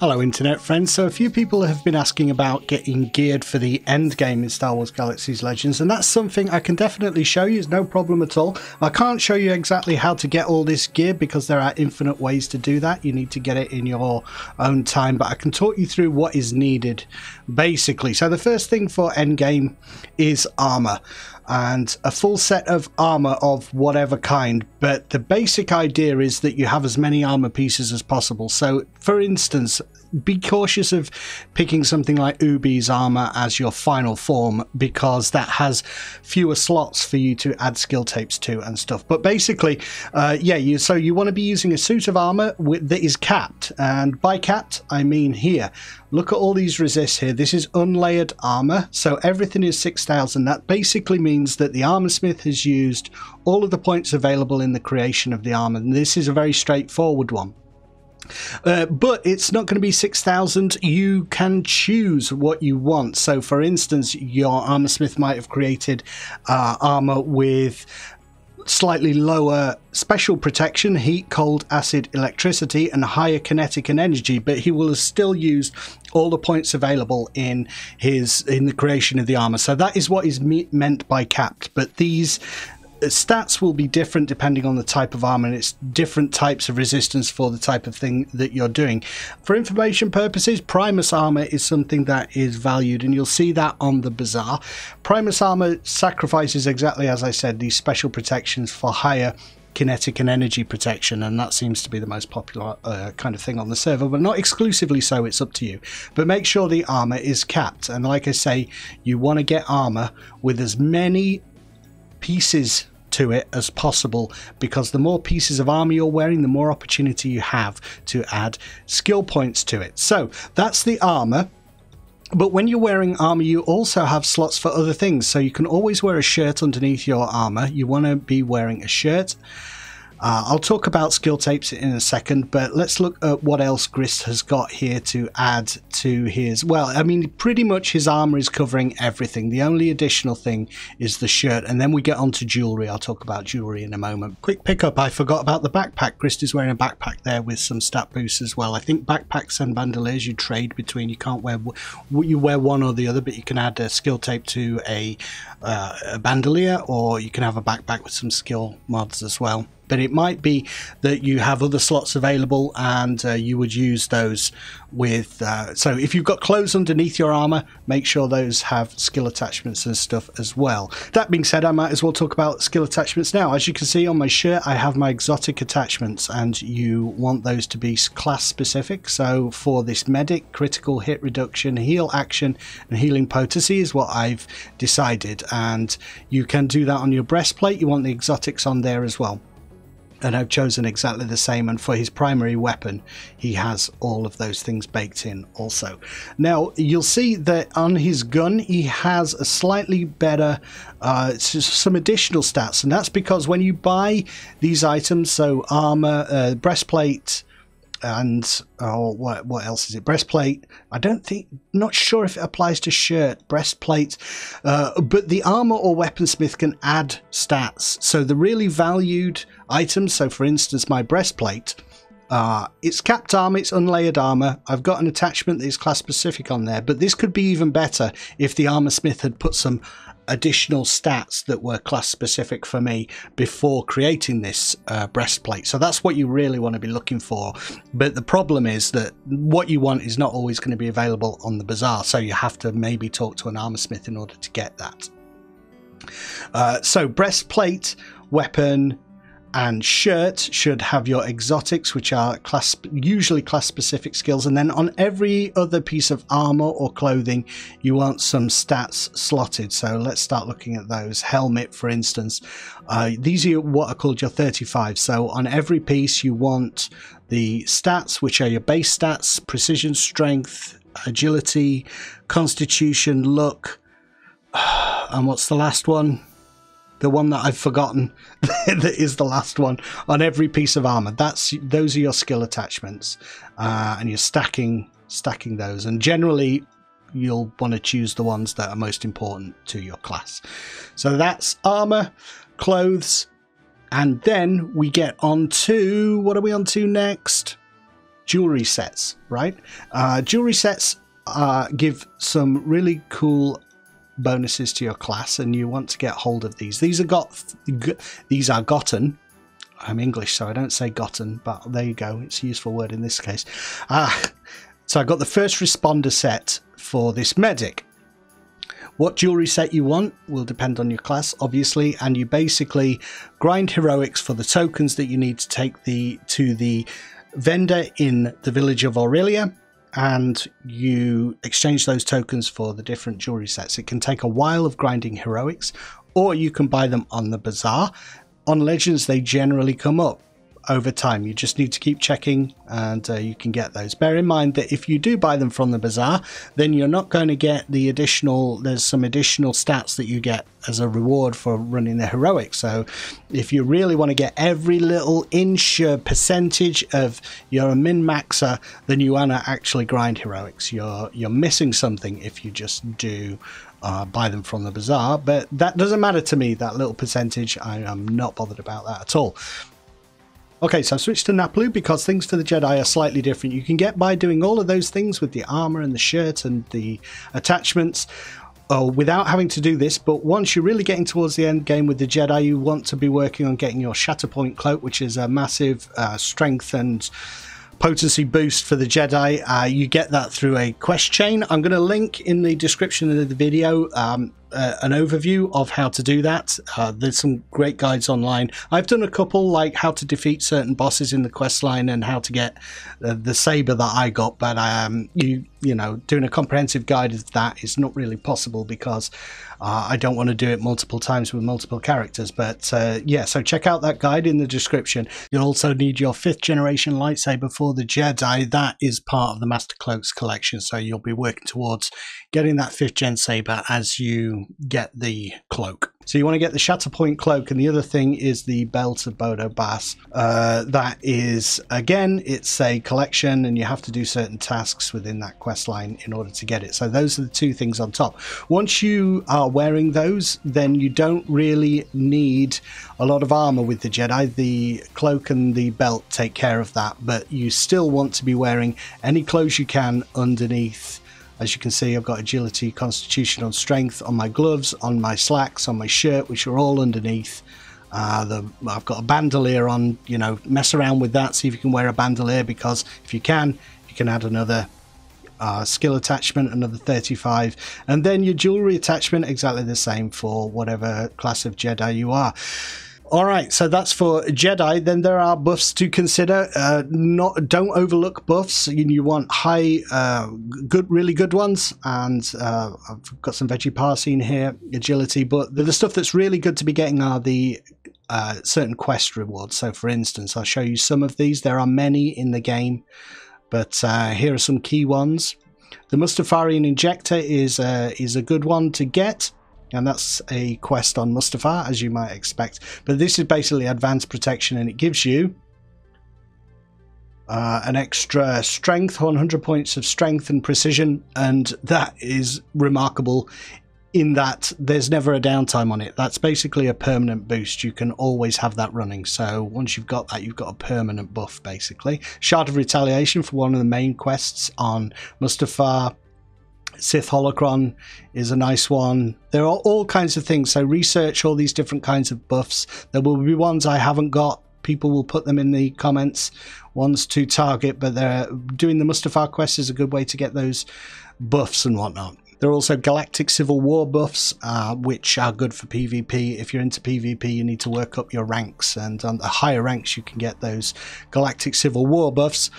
Hello internet friends, so a few people have been asking about getting geared for the end game in Star Wars Galaxies Legends and that's something I can definitely show you, it's no problem at all. I can't show you exactly how to get all this gear because there are infinite ways to do that, you need to get it in your own time, but I can talk you through what is needed basically. So the first thing for end game is armor and a full set of armor of whatever kind. But the basic idea is that you have as many armor pieces as possible. So, for instance, be cautious of picking something like Ubese armor as your final form because that has fewer slots for you to add skill tapes to and stuff. But basically, uh, yeah, you so you want to be using a suit of armor with, that is capped, and by capped I mean here. Look at all these resists here. This is unlayered armor, so everything is 6000. That basically means that the armor smith has used all of the points available in the creation of the armor, and this is a very straightforward one. Uh, but it's not going to be 6,000. You can choose what you want. So, for instance, your armor smith might have created uh, armor with slightly lower special protection, heat, cold, acid, electricity, and higher kinetic and energy, but he will have still used all the points available in his in the creation of the armor. So that is what is me- meant by capped. But these stats will be different depending on the type of armor and it's different types of resistance for the type of thing that you're doing. For information purposes, Primus armor is something that is valued and you'll see that on the bazaar. Primus armor sacrifices exactly as I said these special protections for higher kinetic and energy protection and that seems to be the most popular uh, kind of thing on the server but not exclusively so it's up to you but make sure the armor is capped and like i say you want to get armor with as many pieces to it as possible because the more pieces of armor you're wearing, the more opportunity you have to add skill points to it. So that's the armor. But when you're wearing armor, you also have slots for other things. So you can always wear a shirt underneath your armor. You want to be wearing a shirt. Uh, I'll talk about skill tapes in a second, but let's look at what else Grist has got here to add to his. Well, I mean, pretty much his armor is covering everything. The only additional thing is the shirt, and then we get on to jewelry. I'll talk about jewelry in a moment. Quick pickup I forgot about the backpack. Grist is wearing a backpack there with some stat boosts as well. I think backpacks and bandoliers you trade between. You can't wear you wear one or the other, but you can add a skill tape to a, uh, a bandolier, or you can have a backpack with some skill mods as well. But it might be that you have other slots available and uh, you would use those with uh, so if you've got clothes underneath your armor make sure those have skill attachments and stuff as well. That being said i might as well talk about skill attachments now. As you can see on my shirt i have my exotic attachments and you want those to be class specific. So for this medic critical hit reduction heal action and healing potency is what i've decided and you can do that on your breastplate you want the exotics on there as well and I've chosen exactly the same and for his primary weapon he has all of those things baked in also. Now you'll see that on his gun he has a slightly better uh, some additional stats and that's because when you buy these items so armor, uh, breastplate, and oh, what what else is it? Breastplate. I don't think, not sure if it applies to shirt, breastplate, uh, but the armor or weaponsmith can add stats. So the really valued items. So for instance, my breastplate. Uh, it's capped armor, it's unlayered armor. I've got an attachment that is class specific on there, but this could be even better if the armor smith had put some additional stats that were class specific for me before creating this uh, breastplate. So that's what you really want to be looking for. But the problem is that what you want is not always going to be available on the bazaar. So you have to maybe talk to an armor smith in order to get that. Uh, so breastplate, weapon, and shirt should have your exotics, which are class usually class specific skills. And then on every other piece of armor or clothing, you want some stats slotted. So let's start looking at those. Helmet, for instance, uh, these are what are called your 35. So on every piece, you want the stats, which are your base stats, precision, strength, agility, constitution, luck. And what's the last one? The one that I've forgotten that is the last one on every piece of armor. That's those are your skill attachments, uh, and you're stacking stacking those. And generally, you'll want to choose the ones that are most important to your class. So that's armor, clothes, and then we get on to what are we on to next? jewelry sets, right? Uh, jewelry sets uh, give some really cool bonuses to your class, and you want to get hold of these. These are got these are gotten. I'm English, so I don't say gotten, but there you go. It's a useful word in this case. Ah, so I got the first responder set for this medic. What jewelry set you want will depend on your class, obviously, and you basically grind heroics for the tokens that you need to take the to the vendor in the village of Aurilia, and you exchange those tokens for the different jewelry sets. It can take a while of grinding heroics, or you can buy them on the bazaar. On Legends, they generally come up over time. You just need to keep checking and uh, you can get those. Bear in mind that if you do buy them from the bazaar, then you're not going to get the additional, there's some additional stats that you get as a reward for running the heroic. So if you really want to get every little inch uh, percentage of your min maxer, then you want to actually grind heroics. You're, you're missing something if you just do uh, buy them from the bazaar, but that doesn't matter to me, that little percentage. I am not bothered about that at all. Okay, so I've switched to Naplu because things for the Jedi are slightly different. You can get by doing all of those things with the armor and the shirt and the attachments uh, without having to do this, but once you're really getting towards the end game with the Jedi, you want to be working on getting your Shatterpoint Cloak, which is a massive uh, strength and potency boost for the Jedi. Uh, you get that through a quest chain. I'm going to link in the description of the video um, uh, an overview of how to do that. Uh, there's some great guides online. I've done a couple like how to defeat certain bosses in the quest line and how to get uh, the saber that I got, but um, you you know doing a comprehensive guide of that is not really possible because uh, I don't want to do it multiple times with multiple characters. But uh, yeah, so check out that guide in the description. You'll also need your fifth generation lightsaber for the Jedi. That is part of the Master Cloaks collection, so you'll be working towards getting that fifth gen saber as you get the cloak. So you want to get the Shatterpoint cloak, and the other thing is the belt of Bodo Baas. Uh, that is again, it's a collection, and you have to do certain tasks within that quest line in order to get it. So those are the two things on top. Once you are wearing those, then you don't really need a lot of armor with the Jedi. The cloak and the belt take care of that, but you still want to be wearing any clothes you can underneath as you can see, I've got agility, constitution on strength on my gloves, on my slacks, on my shirt, which are all underneath. Uh, the, I've got a bandolier on, you know, mess around with that, see if you can wear a bandolier because if you can, you can add another uh, skill attachment, another 35, and then your jewelry attachment, exactly the same for whatever class of Jedi you are. All right, so that's for Jedi. Then there are buffs to consider. Uh, not don't overlook buffs. You, you want high, uh, good, really good ones. And uh, I've got some veggie parsing here, agility. But the, the, stuff that's really good to be getting are the uh, certain quest rewards. So, for instance, I'll show you some of these. There are many in the game, but uh, here are some key ones. The Mustafarian injector is uh, is a good one to get and that's a quest on Mustafar, as you might expect. But this is basically advanced protection, and it gives you uh, an extra strength, 100 points of strength and precision, and that is remarkable in that there's never a downtime on it. That's basically a permanent boost. You can always have that running. So once you've got that, you've got a permanent buff, basically. Shard of Retaliation for one of the main quests on Mustafar Sith Holocron is a nice one. There are all kinds of things. So research all these different kinds of buffs. There will be ones I haven't got. People will put them in the comments. Ones to target, but they're doing the Mustafar quest is a good way to get those buffs and whatnot. There are also Galactic Civil War buffs, uh, which are good for PvP. If you're into PvP, you need to work up your ranks, and on the higher ranks, you can get those Galactic Civil War buffs.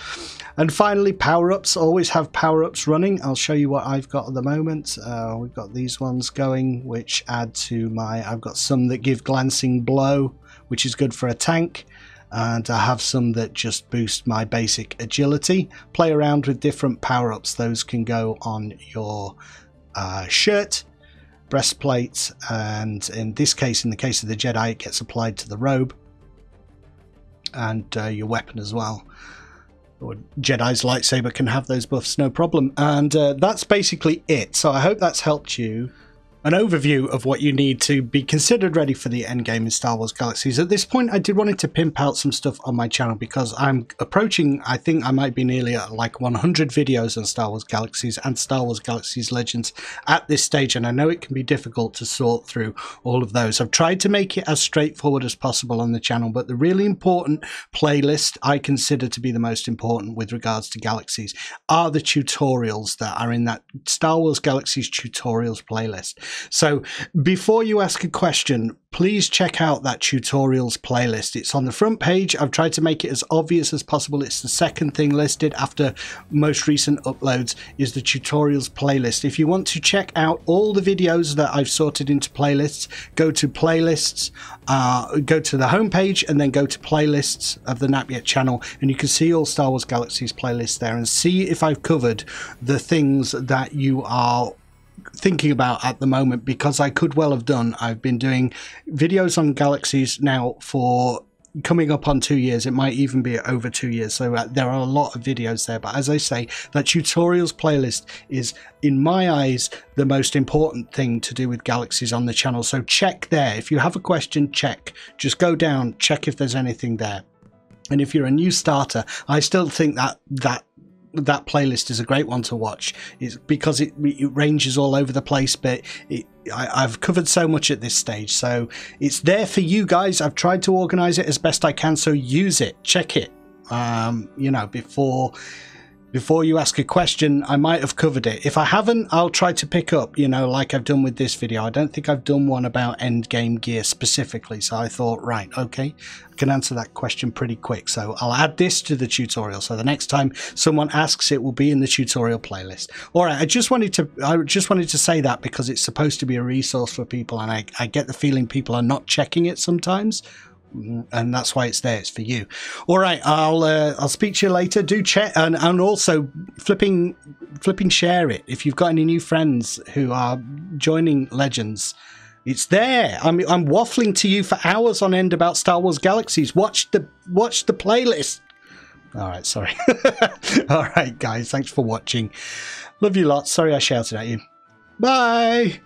And finally, power-ups. Always have power-ups running. I'll show you what I've got at the moment. Uh, we've got these ones going, which add to my... I've got some that give Glancing Blow, which is good for a tank and I have some that just boost my basic agility. Play around with different power-ups. Those can go on your uh, shirt, breastplate, and in this case, in the case of the Jedi, it gets applied to the robe and uh, your weapon as well. Or Jedi's lightsaber can have those buffs, no problem. And uh, that's basically it. So I hope that's helped you an overview of what you need to be considered ready for the end game in Star Wars Galaxies. At this point, I did wanted to pimp out some stuff on my channel because I'm approaching, I think I might be nearly at like 100 videos on Star Wars Galaxies and Star Wars Galaxies Legends at this stage, and I know it can be difficult to sort through all of those. I've tried to make it as straightforward as possible on the channel, but the really important playlist I consider to be the most important with regards to Galaxies are the tutorials that are in that Star Wars Galaxies tutorials playlist. So before you ask a question, please check out that tutorials playlist. It's on the front page. I've tried to make it as obvious as possible. It's the second thing listed after most recent uploads is the tutorials playlist. If you want to check out all the videos that I've sorted into playlists, go to playlists, uh, go to the homepage and then go to playlists of the Napyet channel and you can see all Star Wars Galaxies playlists there and see if I've covered the things that you are thinking about at the moment because I could well have done. I've been doing videos on galaxies now for coming up on two years. It might even be over two years. So uh, there are a lot of videos there. But as I say, that tutorials playlist is, in my eyes, the most important thing to do with galaxies on the channel. So check there. If you have a question, check. Just go down, check if there's anything there. And if you're a new starter, I still think that that that playlist is a great one to watch. It's because it, it ranges all over the place, but it, I, have covered so much at this stage, so it's there for you guys. I've tried to organize it as best I can, so use it, check it. Um, you know, before before you ask a question, I might have covered it. If I haven't, I'll try to pick up, you know, like I've done with this video. I don't think I've done one about endgame gear specifically, so I thought, right, okay, I can answer that question pretty quick. So I'll add this to the tutorial. So the next time someone asks, it will be in the tutorial playlist. All right, I just wanted to, I just wanted to say that because it's supposed to be a resource for people, and I, I get the feeling people are not checking it sometimes Mm, and that's why it's there. It's for you. All right, I'll uh, I'll speak to you later. Do check and, and also flipping flipping share it if you've got any new friends who are joining Legends. It's there. I'm I'm waffling to you for hours on end about Star Wars Galaxies. Watch the watch the playlist. All right, sorry. All right, guys, thanks for watching. Love you lot. Sorry I shouted at you. Bye.